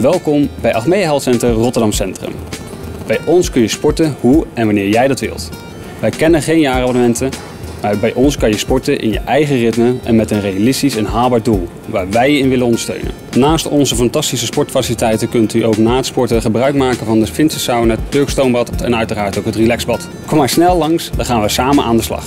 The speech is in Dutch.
Welkom bij Achmea Health Center Rotterdam Centrum. Bij ons kun je sporten hoe en wanneer jij dat wilt. Wij kennen geen jaarabonnementen, maar bij ons kan je sporten in je eigen ritme en met een realistisch en haalbaar doel, waar wij je in willen ondersteunen. Naast onze fantastische sportfaciliteiten kunt u ook na het sporten gebruik maken van de Finse sauna, het en uiteraard ook het relaxbad. Kom maar snel langs, dan gaan we samen aan de slag.